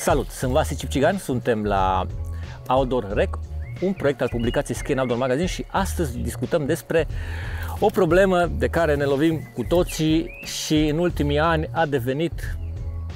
Salut, sunt Vasi Cipcigan, suntem la Outdoor Rec, un proiect al publicației Skin Outdoor Magazine și astăzi discutăm despre o problemă de care ne lovim cu toții și în ultimii ani a devenit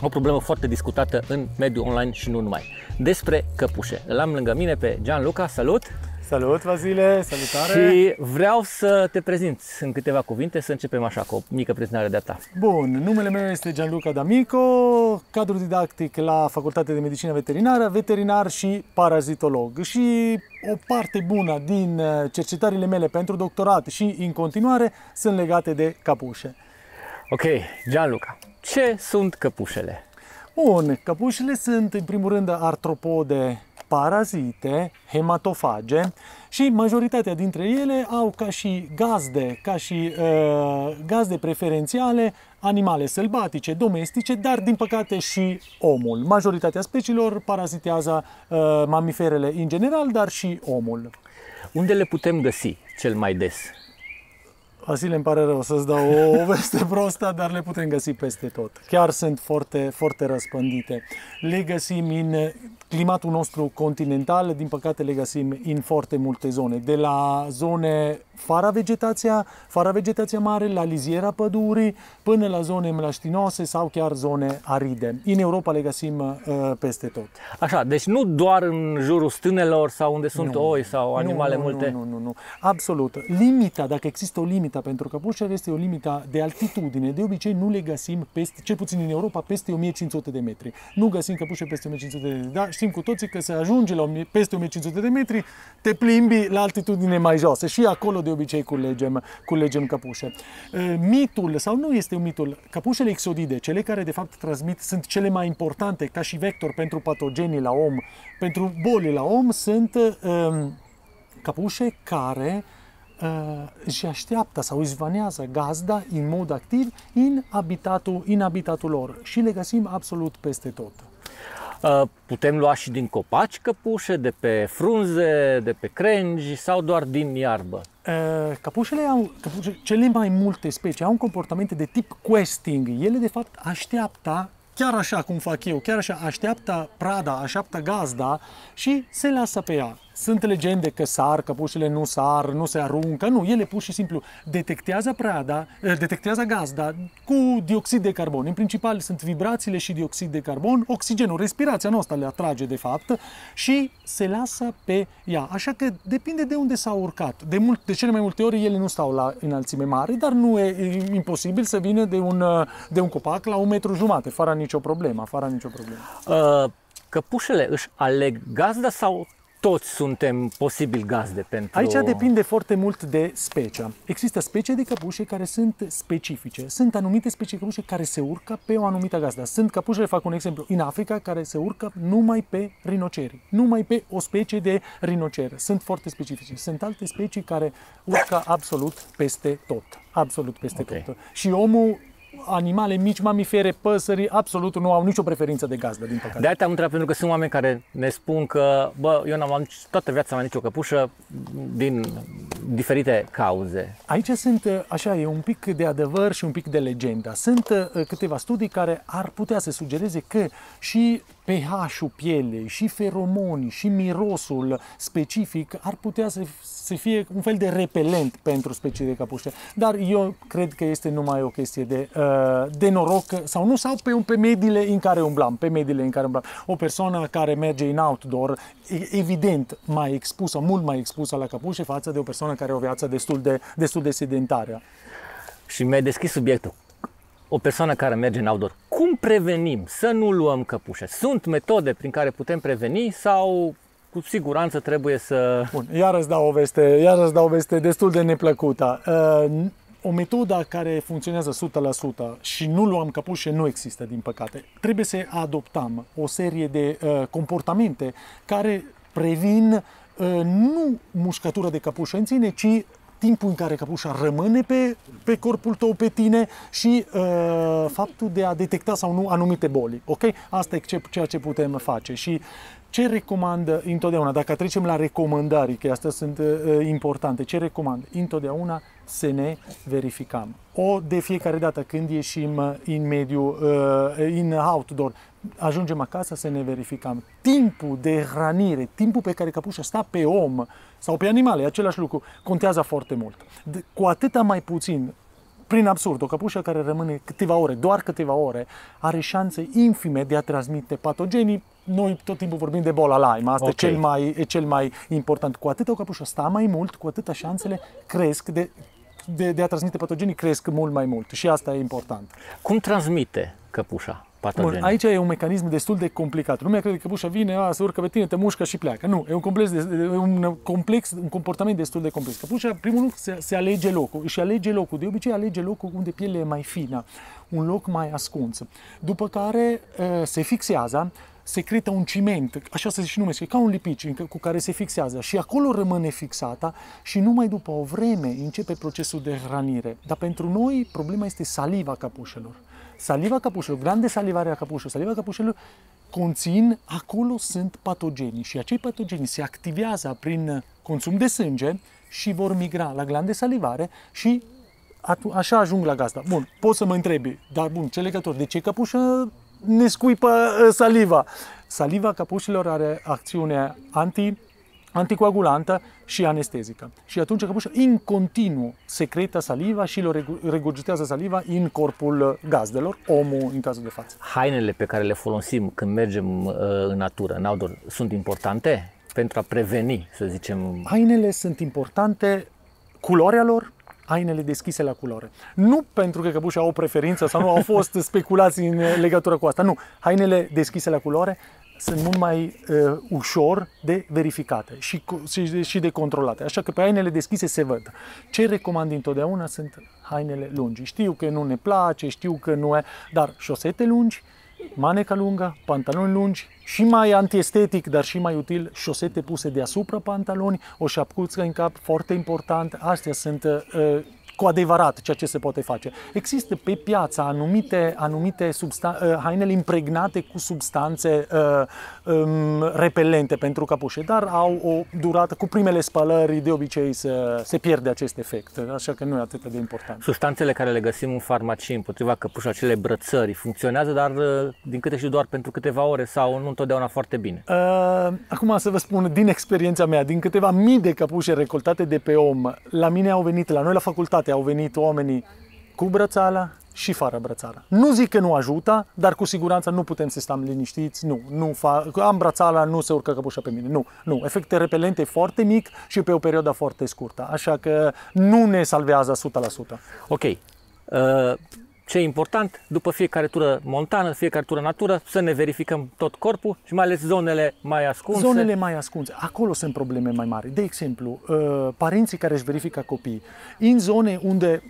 o problemă foarte discutată în mediul online și nu numai. Despre căpușe. L-am lângă mine pe Gianluca, salut! Salut, Vasile! Salutare! Și vreau să te prezint în câteva cuvinte, să începem așa cu o mică prezentare de-a ta. Bun, numele meu este Gianluca D'Amico, cadru didactic la Facultatea de Medicină Veterinară, veterinar și parazitolog. Și o parte bună din uh, cercetările mele pentru doctorat și în continuare sunt legate de capușe. Ok, Gianluca, ce sunt căpușele? Bun, căpușele sunt în primul rând artropode parazite, hematofage și majoritatea dintre ele au ca și gazde, ca și uh, gazde preferențiale animale sălbatice, domestice, dar din păcate și omul. Majoritatea speciilor parazitează uh, mamiferele în general, dar și omul. Unde le putem găsi cel mai des? Vasile, îmi pare rău să-ți dau o veste prostă, dar le putem găsi peste tot. Chiar sunt foarte, foarte răspândite. Le găsim în climatul nostru continental, din păcate le găsim în foarte multe zone. De la zone fără vegetația, fără vegetația mare, la liziera pădurii, până la zone mlaștinoase sau chiar zone aride. În Europa le găsim uh, peste tot. Așa, deci nu doar în jurul stânelor sau unde sunt nu, oi sau animale nu, multe? Nu, nu, nu, nu. Absolut. Limita, dacă există o limită pentru căpușă, este o limită de altitudine. De obicei nu le găsim peste, cel puțin în Europa, peste 1500 de metri. Nu găsim căpușe peste 1500 de metri. Da, știm cu toții că se ajunge la peste 1500 de metri, te plimbi la altitudine mai joasă și acolo de de obicei culegem, culegem căpușe. Mitul, sau nu este un mitul, căpușele exodide, cele care de fapt transmit, sunt cele mai importante ca și vector pentru patogenii la om, pentru boli la om, sunt um, căpușe care uh, își așteaptă sau își vanează gazda în mod activ în habitatul, în habitatul lor și le găsim absolut peste tot. Uh, putem lua și din copaci căpușe, de pe frunze, de pe crengi sau doar din iarbă? Uh, capușele au, capușe, cele mai multe specii au un comportament de tip questing. Ele de fapt așteaptă chiar așa cum fac eu, chiar așa, așteaptă prada, așteaptă gazda și se lasă pe ea. Sunt legende că sar, căpușele nu sar, nu se aruncă, nu, ele pur și simplu detectează prada, eh, detectează gazda cu dioxid de carbon. În principal sunt vibrațiile și dioxid de carbon, oxigenul, respirația noastră le atrage de fapt și se lasă pe ea. Așa că depinde de unde s-a urcat. De, mult, de cele mai multe ori ele nu stau la înălțime mare, dar nu e imposibil să vină de un, de un copac la un metru jumate, fără nicio problemă, fără nicio problemă. Uh, căpușele își aleg gazda sau toți suntem posibil gazde pentru... Aici depinde foarte mult de specia. Există specii de căpușe care sunt specifice. Sunt anumite specii de căpușe care se urcă pe o anumită gazdă. Sunt căpușele, fac un exemplu, în Africa care se urcă numai pe rinoceri, numai pe o specie de rinocer. Sunt foarte specifice. Sunt alte specii care urcă absolut peste tot. Absolut peste okay. tot. Și omul animale mici, mamifere, păsări, absolut nu au nicio preferință de gazdă, din păcate. De-aia te-am întrebat, pentru că sunt oameni care ne spun că, bă, eu n-am avut toată viața mea nicio căpușă din diferite cauze. Aici sunt, așa, e un pic de adevăr și un pic de legendă. Sunt uh, câteva studii care ar putea să sugereze că și pH-ul pielei, și feromoni, și mirosul specific ar putea să, să fie un fel de repelent pentru specii de capușe. Dar eu cred că este numai o chestie de, uh, de noroc sau nu, sau pe, pe mediile în care umblam, pe mediile în care umblam. O persoană care merge în outdoor, evident mai expusă, mult mai expusă la capușe față de o persoană care are o viață destul de, destul de sedentară. Și mi-ai deschis subiectul. O persoană care merge în outdoor, cum prevenim să nu luăm căpușe? Sunt metode prin care putem preveni sau cu siguranță trebuie să... Bun, iar îți dau o veste, iar îți dau o veste destul de neplăcută. Uh, o metodă care funcționează 100% și nu luăm căpușe nu există, din păcate. Trebuie să adoptăm o serie de uh, comportamente care previn uh, nu mușcătura de căpușă în sine, ci timpul în care căpușa rămâne pe, pe corpul tău, pe tine și uh, faptul de a detecta sau nu anumite boli. Ok? Asta e ce, ceea ce putem face. Și ce recomandă întotdeauna, dacă trecem la recomandări, că astea sunt uh, importante, ce recomand? Întotdeauna să ne verificăm. o de fiecare dată când ieșim în mediu, în outdoor, ajungem acasă să ne verificăm. Timpul de hrănire, timpul pe care căpușa sta pe om sau pe animale, același lucru, contează foarte mult. De, cu atâta mai puțin, prin absurd, o căpușă care rămâne câteva ore, doar câteva ore, are șanse infime de a transmite patogenii. Noi tot timpul vorbim de boala Lyme, asta okay. e, cel mai, e cel mai important. Cu atâta o căpușă sta mai mult, cu atâta șansele cresc de, de, de a transmite patogenii cresc mult mai mult și asta e important. Cum transmite căpușa? patogene. Bun, aici e un mecanism destul de complicat. Lumea crede că căpușa vine, a, se urcă pe tine, te mușcă și pleacă. Nu, e un complex, de, e un complex, un comportament destul de complex. Căpușa, primul lucru, se, se alege locul. Și alege locul. De obicei alege locul unde pielea e mai fină, un loc mai ascuns. După care se fixează, secretă un ciment, așa se și numește, ca un lipici cu care se fixează și acolo rămâne fixată și numai după o vreme începe procesul de hranire. Dar pentru noi problema este saliva capușelor saliva capușelor, grande salivare a capușelor, saliva capușelor conțin, acolo sunt patogeni și acei patogeni se activează prin consum de sânge și vor migra la glande salivare și așa ajung la gazda. Bun, poți să mă întrebi, dar bun, ce legătură, de ce capușă ne scuipă ă, saliva? Saliva capușilor are acțiune anti anticoagulantă și anestezică. Și atunci căpușa în continuu secretă saliva și le regurgitează saliva în corpul gazdelor, omul în cazul de față. Hainele pe care le folosim când mergem uh, în natură, în outdoor, sunt importante pentru a preveni, să zicem? Hainele sunt importante, culoarea lor, hainele deschise la culoare. Nu pentru că căpușa au o preferință sau nu au fost speculații în legătură cu asta, nu. Hainele deschise la culoare sunt mult mai uh, ușor de verificate și, și, și de controlate. Așa că pe hainele deschise se văd. Ce recomand întotdeauna sunt hainele lungi. Știu că nu ne place, știu că nu e, dar șosete lungi, maneca lungă, pantaloni lungi și mai antiestetic, dar și mai util, șosete puse deasupra pantaloni, o șapcuță în cap, foarte important. Astea sunt uh, cu adevărat ceea ce se poate face. Există pe piață anumite, anumite substan- uh, hainele impregnate cu substanțe uh, um, repelente pentru capușe, dar au o durată, cu primele spălări de obicei se, se pierde acest efect, așa că nu e atât de important. Substanțele care le găsim în farmacie împotriva căpușa, acele brățări, funcționează, dar uh, din câte știu doar pentru câteva ore sau nu întotdeauna foarte bine? Uh, acum să vă spun din experiența mea, din câteva mii de căpușe recoltate de pe om, la mine au venit, la noi la facultate, au venit oamenii cu brățala și fără brățala. Nu zic că nu ajută, dar cu siguranță nu putem să stăm liniștiți, nu, nu fa, am brățala, nu se urcă căpușa pe mine, nu, nu. Efecte repelente foarte mic și pe o perioadă foarte scurtă, așa că nu ne salvează 100%. Ok. Uh, ce e important, după fiecare tură montană, fiecare tură natură, să ne verificăm tot corpul și mai ales zonele mai ascunse. Zonele mai ascunse, acolo sunt probleme mai mari. De exemplu, uh, părinții care își verifică copiii, în zone unde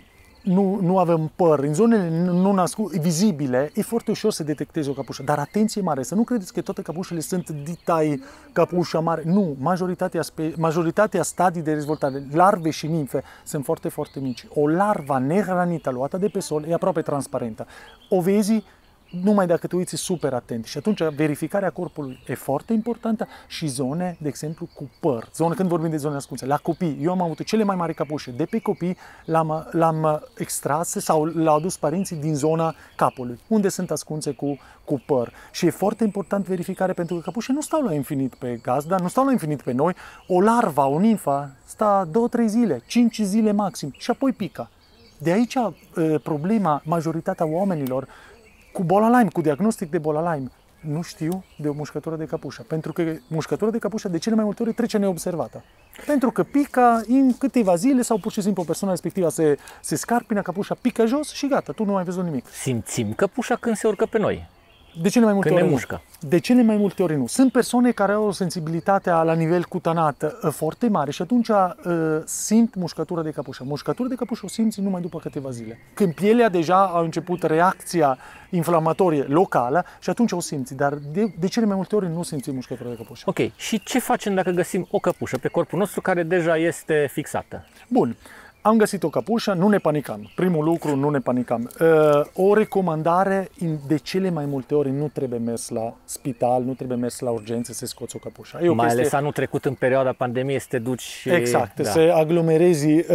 nu, nu avem păr, în zonele nu născut, vizibile, e foarte ușor să detectezi o capușă. Dar atenție mare, să nu credeți că toate capușele sunt ditai capușa mare. Nu, majoritatea, spe, majoritatea stadii de dezvoltare, larve și nimfe, sunt foarte, foarte mici. O larva nehranită luată de pe sol e aproape transparentă. O vezi numai dacă te uiți super atent. Și atunci verificarea corpului e foarte importantă și zone, de exemplu, cu păr. Zone, când vorbim de zone ascunse, la copii. Eu am avut cele mai mari capușe de pe copii, l-am, l-am extras sau l-au adus părinții din zona capului, unde sunt ascunse cu, cu păr. Și e foarte important verificarea pentru că capușe nu stau la infinit pe gazda, nu stau la infinit pe noi. O larva, o ninfa, sta 2-3 zile, 5 zile maxim și apoi pica. De aici problema majoritatea oamenilor cu boala Lyme, cu diagnostic de boala Lyme, nu știu de o mușcătură de capușă. Pentru că mușcătura de capușă de cele mai multe ori trece neobservată. Pentru că pica în câteva zile sau pur și simplu o persoană respectivă se, se scarpină capușa, pică jos și gata, tu nu ai văzut nimic. Simțim căpușa când se urcă pe noi. De cele mai multe Când ori ne mușcă. Nu. De cele mai multe ori nu. Sunt persoane care au o sensibilitate la nivel cutanat uh, foarte mare și atunci uh, simt mușcătură de capușă. Mușcătură de capușă o simți numai după câteva zile. Când pielea deja a început reacția inflamatorie locală și atunci o simți, dar de, de cele mai multe ori nu simți mușcătură de capușă. Ok, și ce facem dacă găsim o căpușă pe corpul nostru care deja este fixată? Bun. Am găsit o capușă, nu ne panicam. Primul lucru, nu ne panicam. Uh, o recomandare, de cele mai multe ori nu trebuie mers la spital, nu trebuie mers la urgență să scoți o capușă. E o mai chestie... ales anul trecut, în perioada pandemiei, să te duci și... Exact, da. să aglomerezi uh,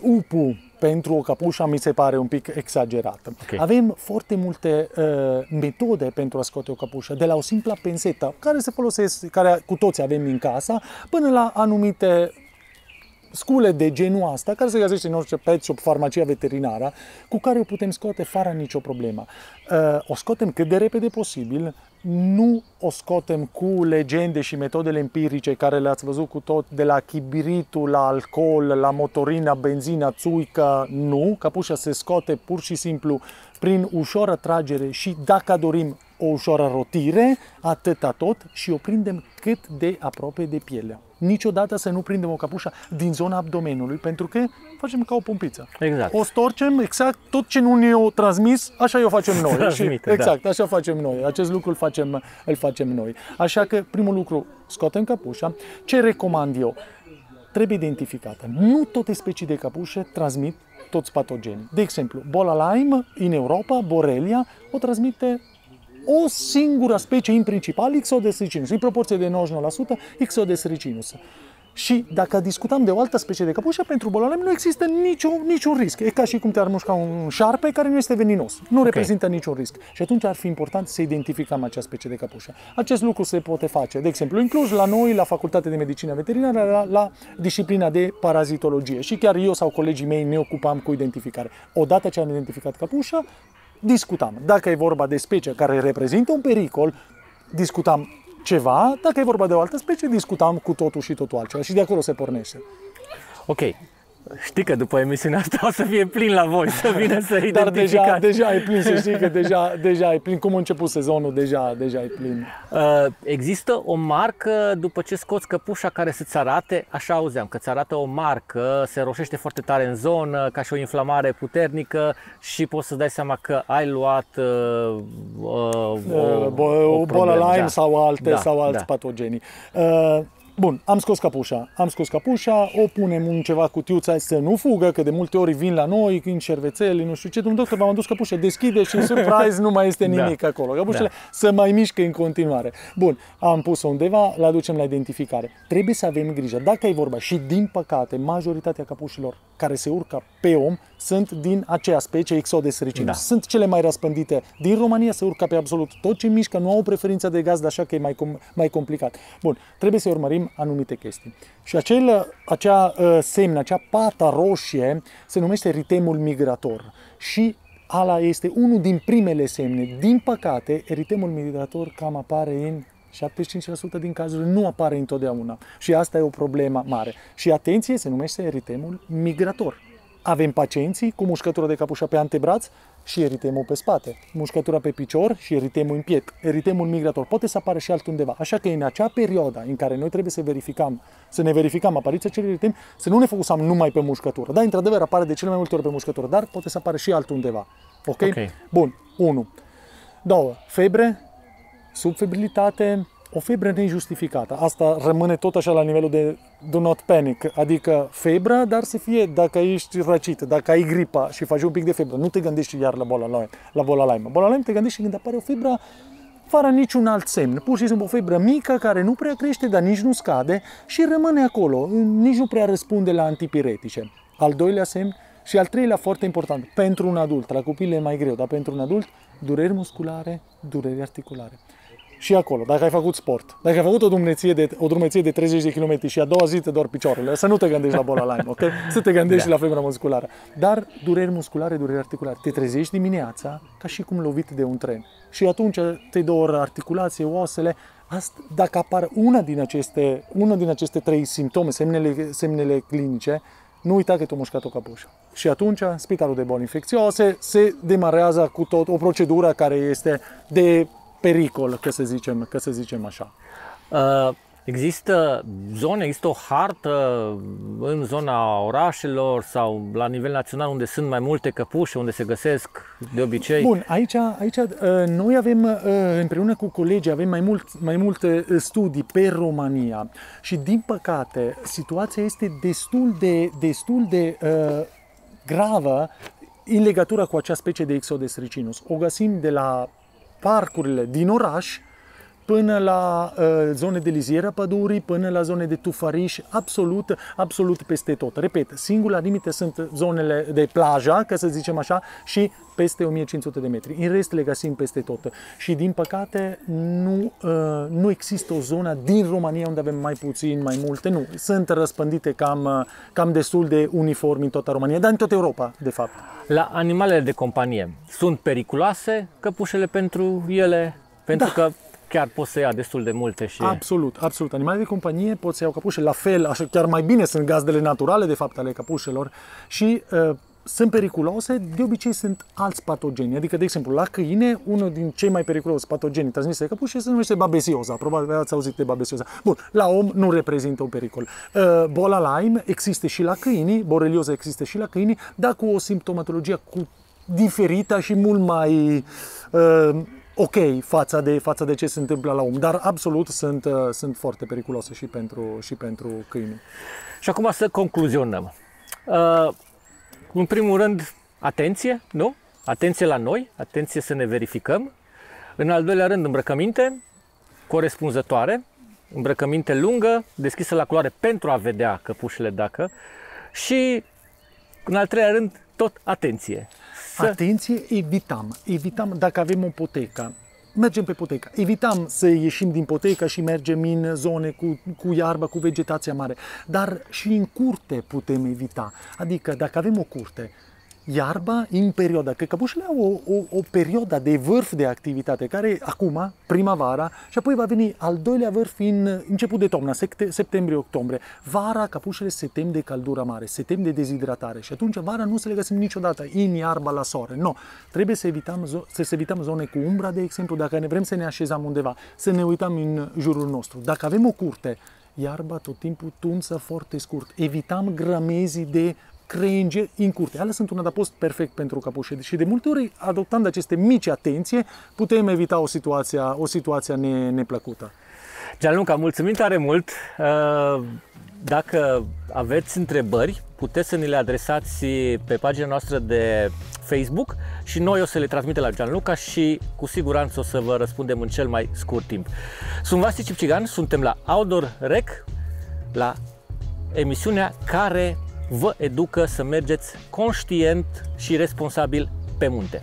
UPU pentru o capușă mi se pare un pic exagerată. Okay. Avem foarte multe uh, metode pentru a scoate o capușă, de la o simplă pensetă, care se folosesc, care cu toți avem în casa, până la anumite scule de genul asta, care se găsește în orice pet shop, farmacia veterinară, cu care o putem scoate fără nicio problemă. Uh, o scoatem cât de repede posibil, nu o scoatem cu legende și metodele empirice care le-ați văzut cu tot, de la chibiritul la alcool, la motorina, benzina, țuică, nu. Capușa se scoate pur și simplu prin ușoară tragere și, dacă dorim, o ușoară rotire, atâta tot, și o prindem cât de aproape de pielea. Niciodată să nu prindem o capușă din zona abdomenului, pentru că facem ca o pompiță. Exact. O storcem exact tot ce nu ne-o transmis, așa o facem noi. Transmite, și, exact, da. așa facem noi. Acest lucru îl facem, îl facem noi. Așa că, primul lucru, scoatem capușa. Ce recomand eu? Trebuie identificată. Nu toate specii de capușă transmit toți patogenii. De exemplu, boala Lyme în Europa, Borrelia, o transmite o singură specie în principal, Ixodes ricinus, în proporție de 99% Ixodes ricinus. Și dacă discutam de o altă specie de capușă, pentru bolalem nu există nicio, niciun risc. E ca și cum te-ar mușca un șarpe care nu este veninos. Nu okay. reprezintă niciun risc. Și atunci ar fi important să identificăm acea specie de capușă. Acest lucru se poate face. De exemplu, în Cluj, la noi, la Facultatea de Medicină Veterinară, la, la disciplina de parazitologie. Și chiar eu sau colegii mei ne ocupam cu identificare. Odată ce am identificat capușa, discutam. Dacă e vorba de specie care reprezintă un pericol, discutam ceva, dacă e vorba de o altă specie, discutam cu totul și totul altceva și de acolo se pornește. Ok, Știi că după emisiunea asta o să fie plin la voi, să vină să identificați. Dar deja, deja e plin, să știi că deja, deja e plin. Cum a început sezonul, deja, deja e plin. Uh, există o marcă după ce scoți căpușa care să-ți arate, așa auzeam, că ți arată o marcă, se roșește foarte tare în zonă, ca și o inflamare puternică și poți să dai seama că ai luat uh, uh, o, o, o boală Lyme da. sau alte da, sau alți da. patogeni. Uh, Bun, am scos capușa, am scos capușa, o punem în ceva cutiuță să nu fugă, că de multe ori vin la noi, în șervețele, nu știu ce, domnul doctor, v-am adus capușa, deschide și surprise, nu mai este da. nimic da. acolo. Capușele da. să mai mișcă în continuare. Bun, am pus-o undeva, le aducem la identificare. Trebuie să avem grijă. Dacă e vorba și din păcate, majoritatea capușilor care se urcă pe om sunt din aceea specie Exodes ricinus. Da. Sunt cele mai răspândite din România, se urcă pe absolut tot ce mișcă, nu au preferință de gaz, așa că e mai, com- mai complicat. Bun, trebuie să urmărim anumite chestii. Și acel, acea uh, semn, acea pata roșie se numește ritemul migrator. Și ala este unul din primele semne. Din păcate, eritemul migrator cam apare în 75% din cazuri nu apare întotdeauna. Și asta e o problemă mare. Și atenție, se numește eritemul migrator. Avem pacienții cu mușcătură de capușă pe antebraț și eritemul pe spate, mușcătura pe picior și eritemul în piept, eritemul migrator. Poate să apară și altundeva. Așa că în acea perioadă în care noi trebuie să verificăm, să ne verificăm apariția acelui eritem, să nu ne focusăm numai pe mușcătură. Da, într-adevăr apare de cele mai multe ori pe mușcătură, dar poate să apară și altundeva. Ok? okay. Bun. 1. 2. Febre, subfebrilitate, o febră nejustificată. Asta rămâne tot așa la nivelul de do not panic, adică febră, dar să fie dacă ești răcit, dacă ai gripa și faci un pic de febră, nu te gândești iar la boala Lyme. La boala Lyme. Boala Lyme te gândești când apare o febră fără niciun alt semn, pur și simplu o febră mică care nu prea crește, dar nici nu scade și rămâne acolo, nici nu prea răspunde la antipiretice. Al doilea semn și al treilea foarte important, pentru un adult, la copil e mai greu, dar pentru un adult, dureri musculare, dureri articulare și acolo, dacă ai făcut sport, dacă ai făcut o drumeție de, o drumeție de 30 de km și a doua zi te dor picioarele, să nu te gândești la bola Lyme, ok? Să te gândești da. la febră musculară. Dar dureri musculare, dureri articulare. Te trezești dimineața ca și cum lovit de un tren. Și atunci te dor articulație, oasele. Asta, dacă apar una din aceste, una din aceste trei simptome, semnele, semnele clinice, nu uita că tu mușcat o capușă. Și atunci, spitalul de boli infecțioase se demarează cu tot o procedură care este de pericol, că să zicem, că să zicem așa. Uh, Există zone, există o hartă în zona orașelor sau la nivel național unde sunt mai multe căpușe, unde se găsesc de obicei? Bun, aici, aici uh, noi avem, uh, împreună cu colegii, avem mai, mult, mai multe uh, studii pe România și din păcate situația este destul de, destul de uh, gravă în legătură cu acea specie de Exodes ricinus. O găsim de la parcurile din oraș până la uh, zone de lizieră pădurii, până la zone de tufariș, absolut, absolut peste tot. Repet, singura limite sunt zonele de plajă, ca să zicem așa, și peste 1500 de metri. În rest le găsim peste tot. Și din păcate nu, uh, nu există o zonă din România unde avem mai puțin, mai multe. Nu, sunt răspândite cam, uh, cam destul de uniform în toată România, dar în toată Europa, de fapt. La animalele de companie, sunt periculoase căpușele pentru ele? Pentru da. că chiar pot să ia destul de multe și... Absolut, absolut. Animalele de companie pot să iau capușe, la fel, așa chiar mai bine sunt gazdele naturale, de fapt, ale capușelor și uh, sunt periculoase, de obicei sunt alți patogeni. Adică, de exemplu, la câine, unul din cei mai periculoși patogeni transmise de căpușe se numește babesioza. Probabil ați auzit de babesioza. Bun, la om nu reprezintă un pericol. Uh, boala Lyme există și la câini, borelioza există și la câini, dar cu o simptomatologie cu diferită și mult mai uh, ok față de, față de ce se întâmplă la om, dar absolut sunt, uh, sunt foarte periculoase și pentru, și pentru câini. Și acum să concluzionăm. Uh, în primul rând, atenție, nu? Atenție la noi, atenție să ne verificăm. În al doilea rând, îmbrăcăminte corespunzătoare, îmbrăcăminte lungă, deschisă la culoare pentru a vedea căpușele dacă și, în al treilea rând, tot atenție. Să... Atenție, evităm. Evităm dacă avem o potecă. Mergem pe potecă. Evităm să ieșim din potecă și mergem în zone cu, cu iarbă, cu vegetația mare. Dar și în curte putem evita. Adică dacă avem o curte, iarba în perioada, că căpușele au o, o, o perioadă de vârf de activitate, care acum, primăvara, și apoi va veni al doilea vârf în început de toamnă, septembrie-octombrie. Vara, căpușele se tem de căldură mare, se tem de dezhidratare și atunci vara nu se le găsim niciodată în iarba la soare. Nu, trebuie să evităm, să evităm zone cu umbra, de exemplu, dacă ne vrem să ne așezăm undeva, să ne uităm în jurul nostru. Dacă avem o curte, iarba tot timpul tunță foarte scurt. Evităm grămezii de crenge în curte. Alea sunt un adăpost perfect pentru capușe și de multe ori, adoptând aceste mici atenție, putem evita o situație, o situație ne, neplăcută. Gianluca, mulțumim tare mult! Uh, dacă aveți întrebări, puteți să ni le adresați pe pagina noastră de Facebook și noi o să le transmitem la Gianluca și cu siguranță o să vă răspundem în cel mai scurt timp. Sunt Vasti Cipcigan, suntem la Outdoor Rec, la emisiunea care vă educă să mergeți conștient și responsabil pe munte.